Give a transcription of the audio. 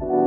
you